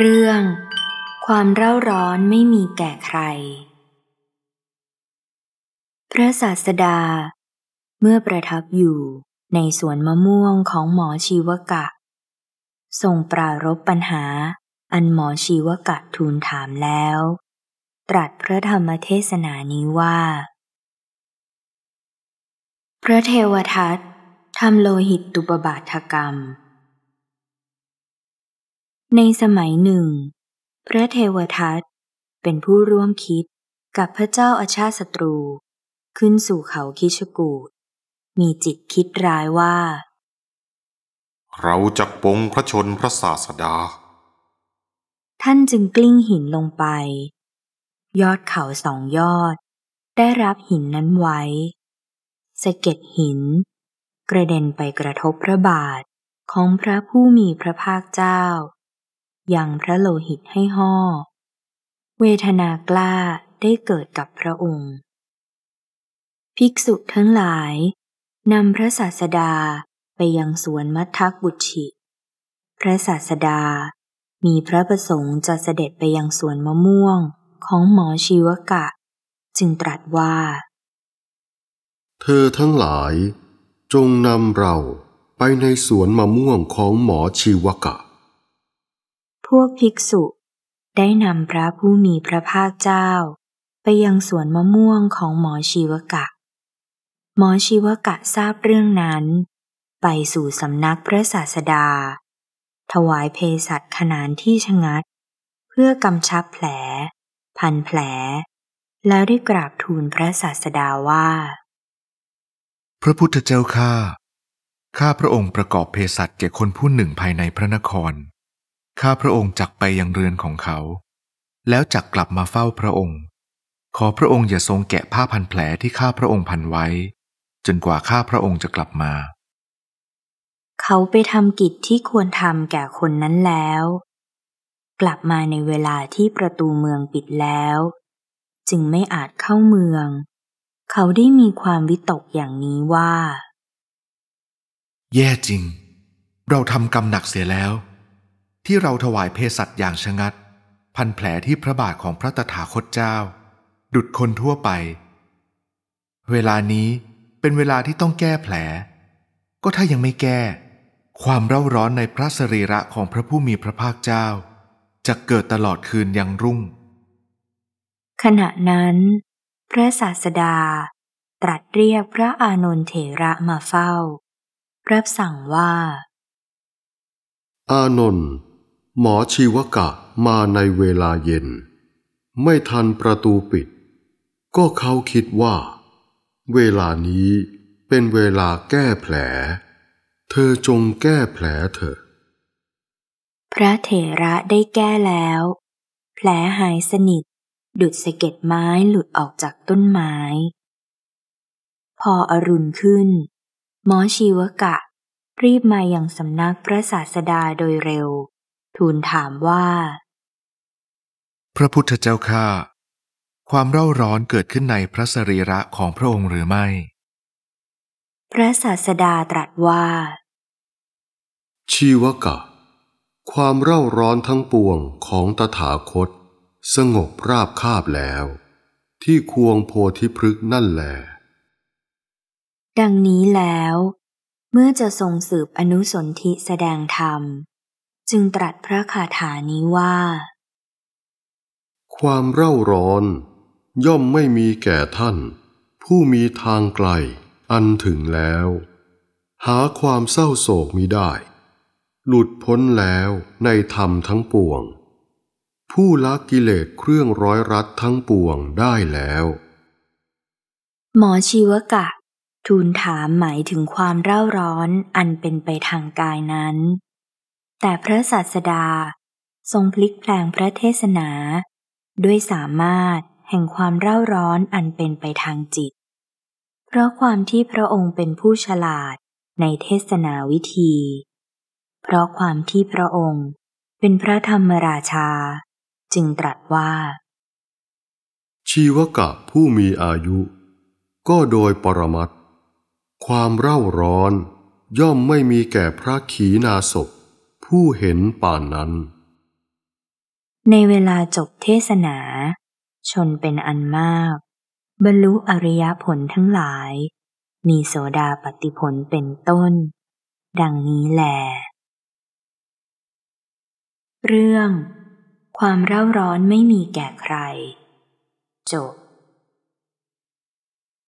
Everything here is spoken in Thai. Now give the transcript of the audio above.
เรื่อง ความเร่าร้อนไม่มีแก่ใคร พระศาสดา เมื่อประทับอยู่ในสวนมะม่วงของหมอชีวกะทรงปรารบปัญหาอันหมอชีวกะทูลถามแล้ว ตรัสพระธรรมเทศนานี้ว่า พระเทวทัตทำโลหิตตุปบาทกรรม ในสมัยหนึ่ง พระเทวทัตเป็นผู้ร่วมคิดกับพระเจ้าอาชาติศัตรู ขึ้นสู่เขาคิชกูดมีจิตคิดร้ายว่า เราจะปงพระชนพระศาสดา ท่านจึงกลิ้งหินลงไป ยอดเขาสองยอด ได้รับหินนั้นไว้สะเก็ดหิน กระเด็นไปกระทบพระบาทของพระผู้มีพระภาคเจ้าอ ย่างพระโลหิตให้ห่อ เวทนากล้าได้เกิดกับพระองค์ ภิกษุทั้งหลายนำพระศาสดาไปยังสวนมัททักบุชิ พระศาสดามีพระประสงค์จะเสด็จไปยังสวนมะม่วงของหมอชีวกะ จึงตรัสว่า เธอทั้งหลายจงนำเราไปในสวนมะม่วงของหมอชีวกะ วกภิกษุ ได้นำพระผู้มีพระภาคเจ้า ไปยังสวนมะม่วงของหมอชีวกะ หมอชีวกะทราบเรื่องนั้น ไปสู่สำนักพระศาสดา ถวายเพสัชขนานที่ชะงัด เพื่อกำชับแผล พันแผล แล้วได้กราบทูลพระศาสดาว่า พระพุทธเจ้าข้าข้าพระองค์ประกอบเภสัชแก่คนผู้หนึ่งภายในพระนคร ข้าพระองค์จักไปยังเรือนของเขา แล้วจักกลับมาเฝ้าพระองค์ ขอพระองค์อย่าทรงแกะผ้าพันแผลที่ข้าพระองค์พันไว้ จนกว่าข้าพระองค์จะกลับมา เขาไปทำกิจที่ควรทำแก่คนนั้นแล้ว กลับมาในเวลาที่ประตูเมืองปิดแล้ว จึงไม่อาจเข้าเมือง เขาได้มีความวิตกอย่างนี้ว่า แย่จริง เราทำกรรมหนักเสียแล้ว ที่เราถวายเภสัชอย่างชะงัด พันแผลที่พระบาทของพระตถาคตเจ้า ดุดคนทั่วไป เวลานี้เป็นเวลาที่ต้องแก้แผล ก็ถ้ายังไม่แก้ ความเร่าร้อนในพระสรีระของพระผู้มีพระภาคเจ้าจะเกิดตลอดคืนยังรุ่ง ขณะนั้น พระศาสดา ตรัสเรียกพระอานนทเถระมาเฝ้า รับสั่งว่า อานนท์ หมอชีวกะมาในเวลาเย็น ไม่ทันประตูปิด ก็เขาคิดว่า เวลานี้เป็นเวลาแก้แผล เธอจงแก้แผลเถอะ พระเถระได้แก้แล้ว แผลหายสนิท ดุดสะเก็ดไม้หลุดออกจากต้นไม้ พออรุณขึ้น หมอชีวกะ รีบมาอย่างสำนักพระศาสดาโดยเร็ว ทูลถามว่า พระพุทธเจ้าข้าความเร่าร้อนเกิดขึ้นในพระสรีระของพระองค์หรือไม่ พระศาสดาตรัสว่า ชีวกะ ความเร่าร้อนทั้งปวงของตถาคต สงบราบคาบแล้ว ที่ควงโพธิพฤกษ์นั่นแหละดังนี้แล้ว เมื่อจะทรงสืบอนุสนธิแสดงธรรม จึงตรัสพระคาถานี้ว่า ความเร่าร้อน ย่อมไม่มีแก่ท่าน ผู้มีทางไกล อันถึงแล้ว หาความเศร้าโศกมิได้ หลุดพ้นแล้วในธรรมทั้งปวง ผู้ละกิเลสเครื่องร้อยรัดทั้งปวงได้แล้ว หมอชีวกะ ทูลถามหมายถึงความเร่าร้อนอันเป็นไปทางกายนั้น แต่พระศาสดาทรงพลิกแปลงพระเทศนา ด้วยสามารถแห่งความเร่าร้อนอันเป็นไปทางจิต เพราะความที่พระองค์เป็นผู้ฉลาดในเทศนาวิธี เพราะความที่พระองค์เป็นพระธรรมราชา จึงตรัสว่า ชีวกะผู้มีอายุ ก็โดยปรมัตความเร่าร้อนย่อมไม่มีแก่พระขีณาสพ ผู้เห็นป่านนั้น ในเวลาจบเทศนา ชนเป็นอันมาก บรรลุอริยผลทั้งหลาย มีโสดาปฏิผลเป็นต้น ดังนี้แหลเรื่อง ความเร่าร้อนไม่มีแก่ใคร จบ